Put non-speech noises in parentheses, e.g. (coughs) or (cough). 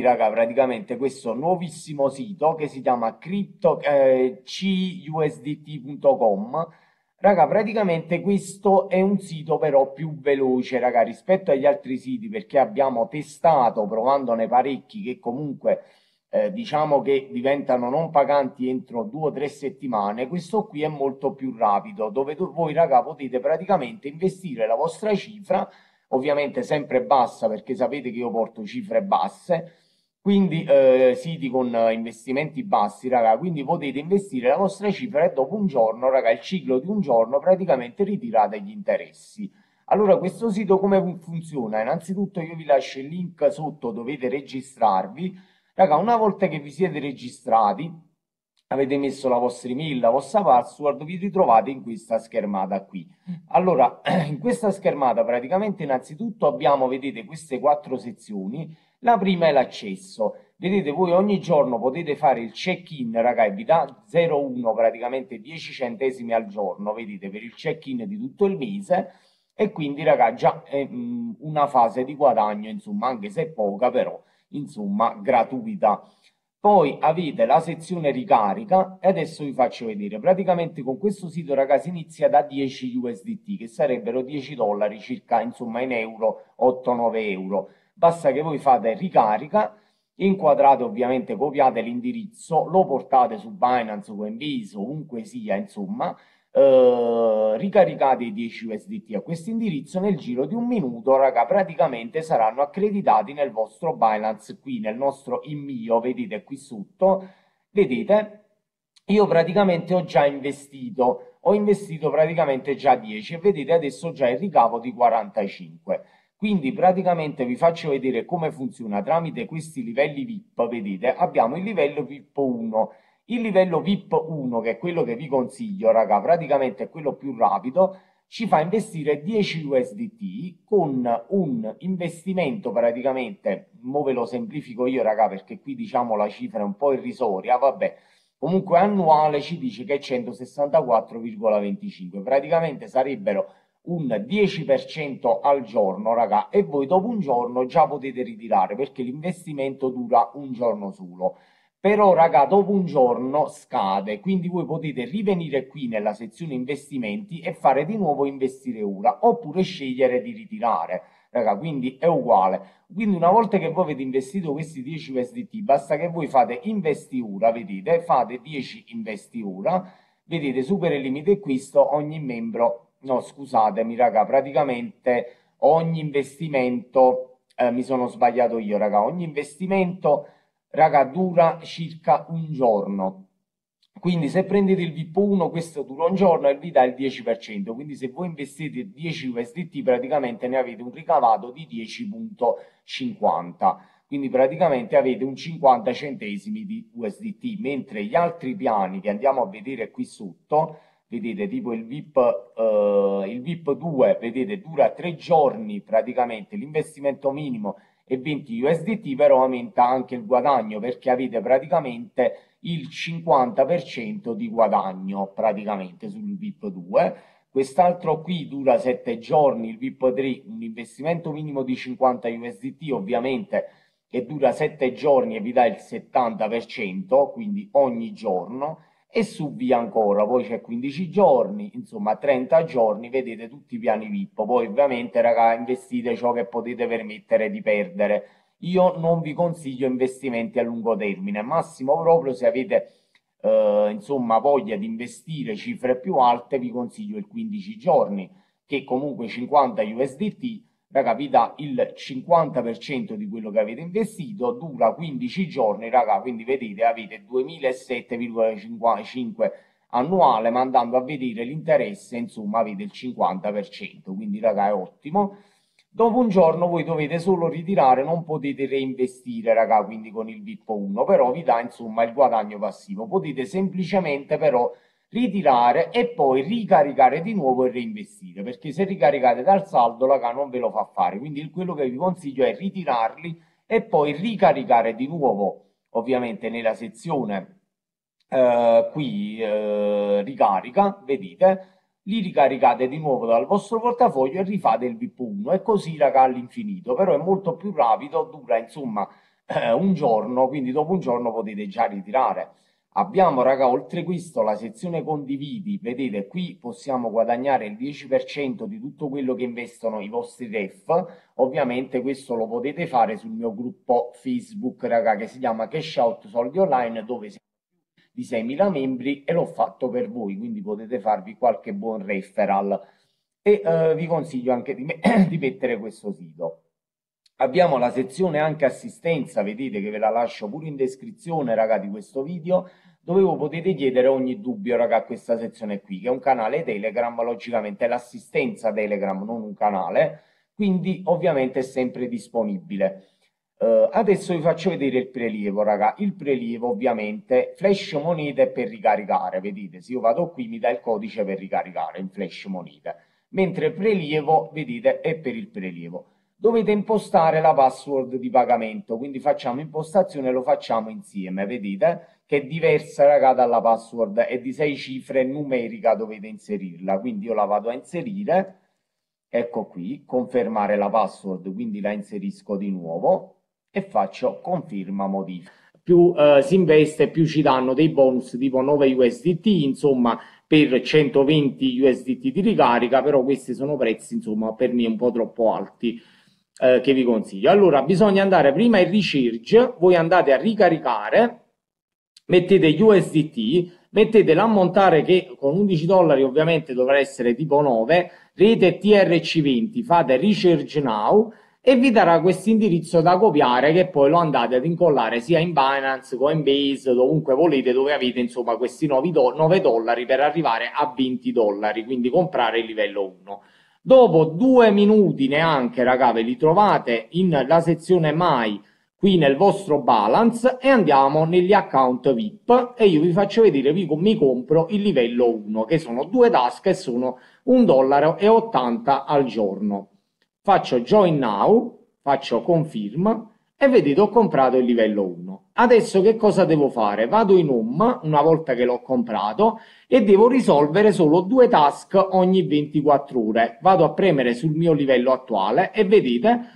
raga, praticamente questo nuovissimo sito che si chiama crypto, eh, cusdt.com. Raga, praticamente questo è un sito però più veloce, raga, rispetto agli altri siti perché abbiamo testato, provandone parecchi che comunque eh, diciamo che diventano non paganti entro due o tre settimane, questo qui è molto più rapido, dove voi, raga, potete praticamente investire la vostra cifra, ovviamente sempre bassa perché sapete che io porto cifre basse quindi eh, siti con investimenti bassi, raga, quindi potete investire la vostra cifra e dopo un giorno, raga, il ciclo di un giorno praticamente ritirate gli interessi. Allora, questo sito come funziona? Innanzitutto io vi lascio il link sotto, dovete registrarvi. Raga, una volta che vi siete registrati, avete messo la vostra email, la vostra password, vi ritrovate in questa schermata qui. Allora, (clears throat) in questa schermata praticamente innanzitutto abbiamo, vedete, queste quattro sezioni la prima è l'accesso. Vedete, voi ogni giorno potete fare il check-in, raga, e vi dà 0,1 praticamente 10 centesimi al giorno, vedete, per il check-in di tutto il mese. E quindi, raga, già è mm, una fase di guadagno, insomma, anche se poca, però, insomma, gratuita. Poi avete la sezione ricarica e adesso vi faccio vedere. Praticamente con questo sito, ragazzi, inizia da 10 USDT, che sarebbero 10 dollari circa, insomma, in euro, 8-9 euro basta che voi fate ricarica, inquadrate ovviamente, copiate l'indirizzo, lo portate su Binance, Coinbase, ovunque sia, insomma, eh, ricaricate i 10 USDT a questo indirizzo nel giro di un minuto, raga, praticamente saranno accreditati nel vostro Binance qui, nel nostro IMIO, vedete qui sotto, vedete, io praticamente ho già investito, ho investito praticamente già 10 e vedete adesso già il ricavo di 45. Quindi praticamente vi faccio vedere come funziona tramite questi livelli VIP, vedete, abbiamo il livello VIP 1. Il livello VIP 1, che è quello che vi consiglio, raga, praticamente è quello più rapido, ci fa investire 10 USDT con un investimento praticamente, mo ve lo semplifico io, raga, perché qui diciamo la cifra è un po' irrisoria, vabbè, comunque annuale ci dice che è 164,25, praticamente sarebbero un 10% al giorno, raga, e voi dopo un giorno già potete ritirare perché l'investimento dura un giorno solo. Però, raga, dopo un giorno scade, quindi voi potete rivenire qui nella sezione investimenti e fare di nuovo investire ora, oppure scegliere di ritirare. Raga, quindi è uguale. Quindi una volta che voi avete investito questi 10 USDT, basta che voi fate investi ora, vedete, fate 10 investi ora, vedete, supera il limite acquisto, ogni membro no scusatemi raga, praticamente ogni investimento, eh, mi sono sbagliato io raga, ogni investimento raga dura circa un giorno. Quindi se prendete il VIP 1 questo dura un giorno e vi dà il 10%, quindi se voi investite 10 USDT praticamente ne avete un ricavato di 10.50, quindi praticamente avete un 50 centesimi di USDT, mentre gli altri piani che andiamo a vedere qui sotto vedete tipo il VIP, eh, il VIP 2, vedete dura tre giorni praticamente l'investimento minimo e 20 USDT, però aumenta anche il guadagno perché avete praticamente il 50% di guadagno praticamente sul VIP 2. Quest'altro qui dura 7 giorni, il VIP 3, un investimento minimo di 50 USDT ovviamente che dura 7 giorni e vi dà il 70%, quindi ogni giorno e su via ancora, poi c'è 15 giorni, insomma 30 giorni, vedete tutti i piani VIP, poi ovviamente raga investite ciò che potete permettere di perdere. Io non vi consiglio investimenti a lungo termine, massimo proprio se avete eh, insomma voglia di investire cifre più alte vi consiglio il 15 giorni, che comunque 50 USDT raga, vi dà il 50% di quello che avete investito, dura 15 giorni, raga, quindi vedete, avete 2007,55 annuale, ma andando a vedere l'interesse, insomma, avete il 50%, quindi, raga, è ottimo. Dopo un giorno voi dovete solo ritirare, non potete reinvestire, raga, quindi con il VIP 1, però vi dà, insomma, il guadagno passivo. Potete semplicemente, però, ritirare e poi ricaricare di nuovo e reinvestire perché se ricaricate dal saldo la non ve lo fa fare. Quindi quello che vi consiglio è ritirarli e poi ricaricare di nuovo ovviamente nella sezione eh, qui eh, ricarica vedete? Li ricaricate di nuovo dal vostro portafoglio e rifate il VIP1 e così raga all'infinito però è molto più rapido dura insomma eh, un giorno, quindi dopo un giorno potete già ritirare. Abbiamo, raga, oltre questo la sezione condividi, vedete qui possiamo guadagnare il 10% di tutto quello che investono i vostri ref, ovviamente questo lo potete fare sul mio gruppo Facebook, raga, che si chiama Cash Out Soldi Online, dove siamo di 6.000 membri e l'ho fatto per voi, quindi potete farvi qualche buon referral. E eh, vi consiglio anche di, (coughs) di mettere questo sito. Abbiamo la sezione anche assistenza, vedete che ve la lascio pure in descrizione, raga, di questo video, dove voi potete chiedere ogni dubbio, raga, a questa sezione qui, che è un canale Telegram, logicamente è l'assistenza Telegram, non un canale, quindi ovviamente è sempre disponibile. Uh, adesso vi faccio vedere il prelievo, raga. Il prelievo ovviamente flash monete per ricaricare, vedete, se io vado qui mi dà il codice per ricaricare in flash monete, mentre il prelievo, vedete, è per il prelievo dovete impostare la password di pagamento. Quindi facciamo impostazione e lo facciamo insieme. Vedete che è diversa, raga, dalla password. È di 6 cifre numerica, dovete inserirla. Quindi io la vado a inserire. Ecco qui, confermare la password, quindi la inserisco di nuovo e faccio conferma modifica. Più eh, si investe, più ci danno dei bonus tipo 9 USDT, insomma, per 120 USDT di ricarica, però questi sono prezzi, insomma, per me un po' troppo alti eh, che vi consiglio. Allora, bisogna andare prima in research, voi andate a ricaricare, mettete USDT, mettete l'ammontare che con 11 dollari ovviamente dovrà essere tipo 9, rete TRC20, fate research now e vi darà questo indirizzo da copiare che poi lo andate ad incollare sia in Binance, Coinbase, dovunque volete, dove avete insomma questi 9, do 9 dollari per arrivare a 20 dollari, quindi comprare il livello 1. Dopo due minuti neanche, raga, ve li trovate nella sezione mai qui nel vostro balance e andiamo negli account VIP e io vi faccio vedere, vi, mi compro il livello 1 che sono due tasche e sono 1,80 dollaro al giorno. Faccio join now, faccio confirm e vedete ho comprato il livello 1. Adesso che cosa devo fare? Vado in home una volta che l'ho comprato e devo risolvere solo due task ogni 24 ore. Vado a premere sul mio livello attuale e vedete